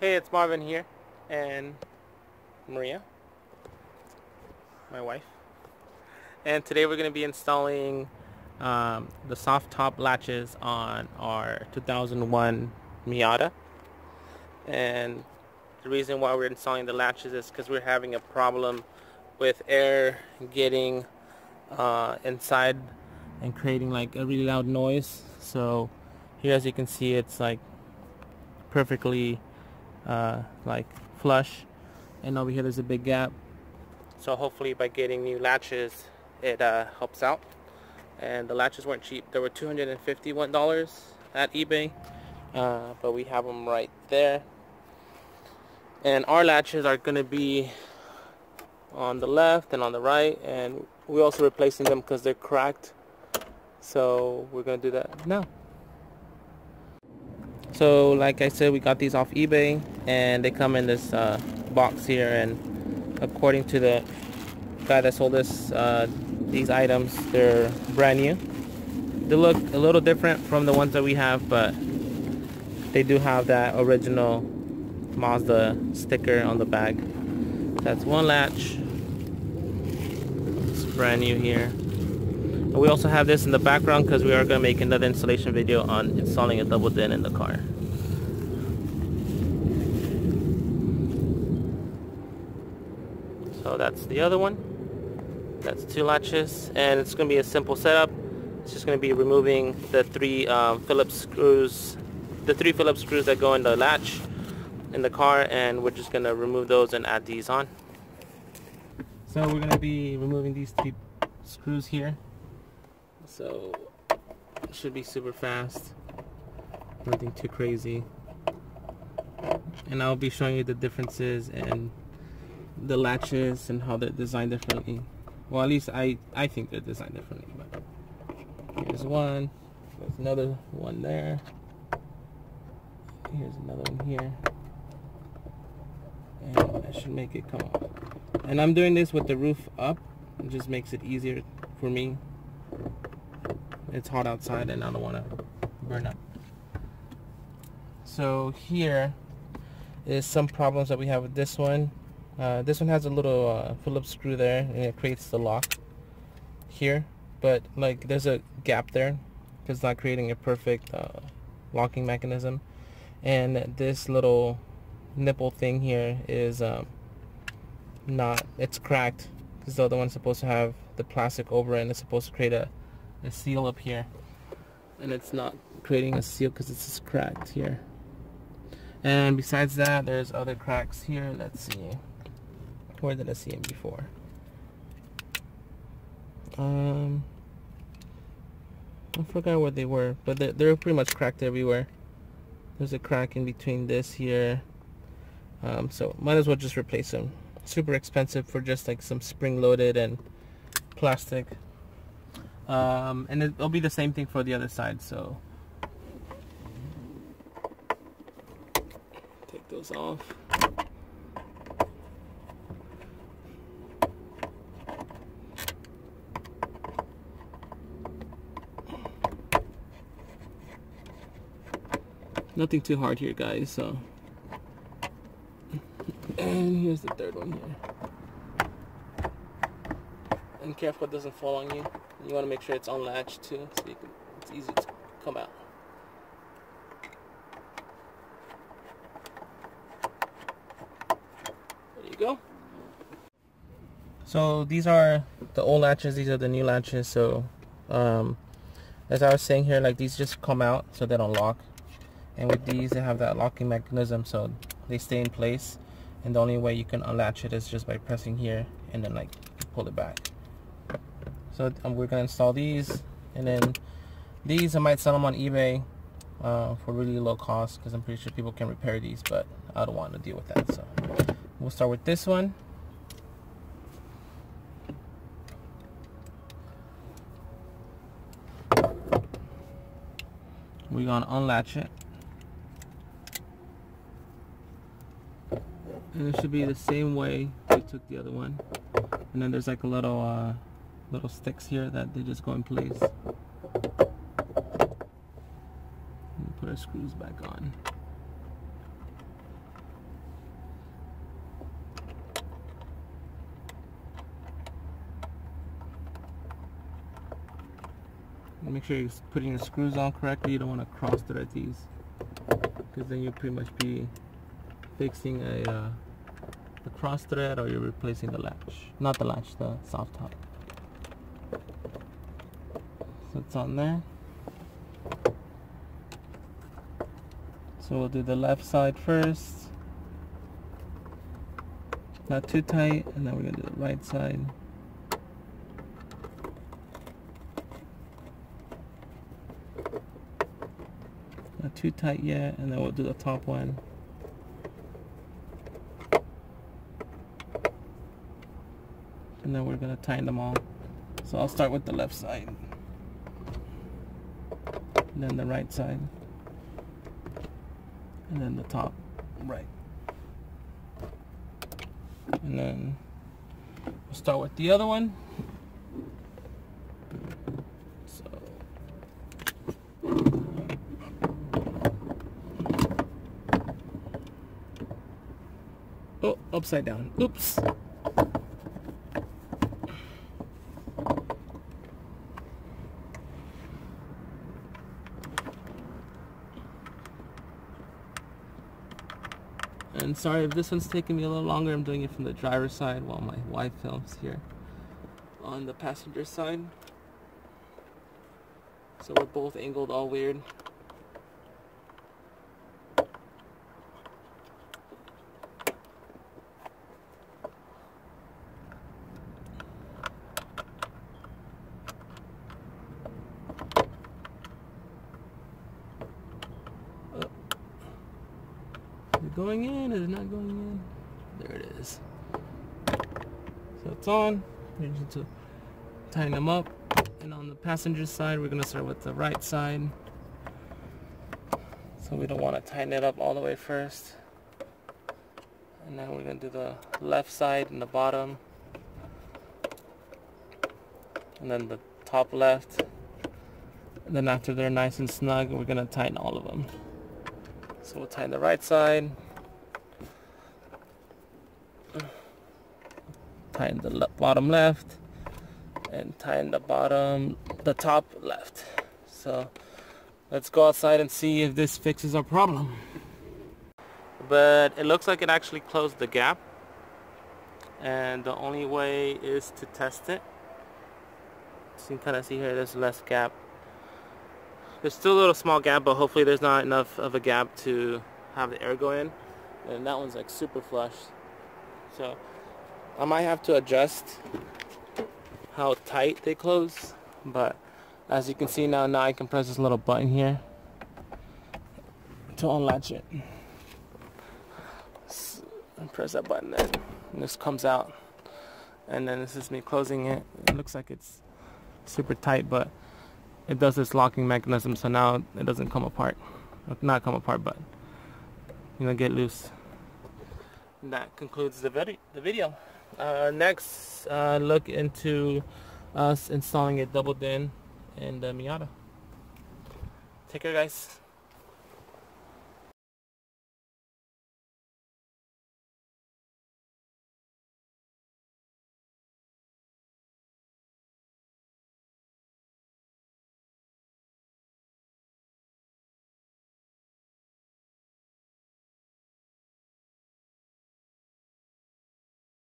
Hey, it's Marvin here, and Maria, my wife. And today we're going to be installing um, the soft top latches on our 2001 Miata. And the reason why we're installing the latches is because we're having a problem with air getting uh, inside and creating like a really loud noise. So here as you can see it's like perfectly uh, like flush. And over here there's a big gap. So hopefully by getting new latches it uh, helps out. And the latches weren't cheap. They were $251 at eBay. Uh, but we have them right there. And our latches are gonna be on the left and on the right. And we're also replacing them because they're cracked. So we're gonna do that now so like I said, we got these off eBay and they come in this uh, box here and according to the guy that sold us uh, these items, they're brand new. They look a little different from the ones that we have, but they do have that original Mazda sticker on the bag. That's one latch. It's brand new here. We also have this in the background because we are going to make another installation video on installing a double din in the car. So that's the other one. That's two latches and it's going to be a simple setup. It's just going to be removing the three um, Phillips screws, the three Phillips screws that go in the latch in the car and we're just going to remove those and add these on. So we're going to be removing these three screws here so it should be super fast. Nothing too crazy. And I'll be showing you the differences and the latches and how they're designed differently. Well at least I I think they're designed differently but here's one. There's another one there. Here's another one here. And I should make it come off and I'm doing this with the roof up. It just makes it easier for me it's hot outside and I don't want to burn up. So here is some problems that we have with this one. Uh, this one has a little uh, Phillips screw there and it creates the lock here. But like there's a gap there because it's not creating a perfect uh, locking mechanism. And this little nipple thing here is um, not, it's cracked because the other one's supposed to have the plastic over it and it's supposed to create a a seal up here. And it's not creating a seal because it's just cracked here. And besides that there's other cracks here. Let's see. Where did I see them before? Um I forgot where they were but they're, they're pretty much cracked everywhere. There's a crack in between this here. Um, so might as well just replace them. Super expensive for just like some spring loaded and plastic um, and it'll be the same thing for the other side so. Take those off. Nothing too hard here guys so. And here's the third one here. And careful it doesn't fall on you. You want to make sure it's unlatched too, so can, it's easy to come out. There you go. So these are the old latches, these are the new latches, so um, as I was saying here, like these just come out so they don't lock. And with these, they have that locking mechanism, so they stay in place. And the only way you can unlatch it is just by pressing here and then like pull it back. So um, we're gonna install these, and then these I might sell them on eBay uh, for really low cost because I'm pretty sure people can repair these, but I don't want to deal with that. So we'll start with this one. We're gonna unlatch it. And it should be the same way we took the other one. And then there's like a little uh, little sticks here that they just go in place. And put our screws back on. And make sure you're putting your screws on correctly. You don't want to cross thread these because then you'll pretty much be fixing a uh, cross thread or you're replacing the latch. Not the latch, the soft top. So it's on there. So we'll do the left side first. Not too tight, and then we're gonna do the right side. Not too tight yet, and then we'll do the top one. And then we're gonna tighten them all. So I'll start with the left side. And then the right side. And then the top right. And then we'll start with the other one. Oh, upside down. Oops. And sorry if this one's taking me a little longer. I'm doing it from the driver's side while my wife films here on the passenger side. So we're both angled all weird. It going in? Is it not going in? There it is. So it's on. We need to tighten them up. And on the passenger side, we're going to start with the right side. So we don't want to tighten it up all the way first. And then we're going to do the left side and the bottom. And then the top left. And then after they're nice and snug, we're going to tighten all of them. So we'll tighten the right side. Tighten the le bottom left. And tighten the bottom, the top left. So let's go outside and see if this fixes our problem. But it looks like it actually closed the gap. And the only way is to test it. So you can kind of see here, there's less gap there's still a little small gap, but hopefully there's not enough of a gap to have the air go in. And that one's like super flush. So I might have to adjust how tight they close. But as you can see now, now I can press this little button here to unlatch it. Press that button then. And this comes out. And then this is me closing it. It looks like it's super tight, but it does this locking mechanism so now it doesn't come apart. Not come apart but you know get loose. And that concludes the, the video. Uh, next uh, look into us installing a double din in the Miata. Take care guys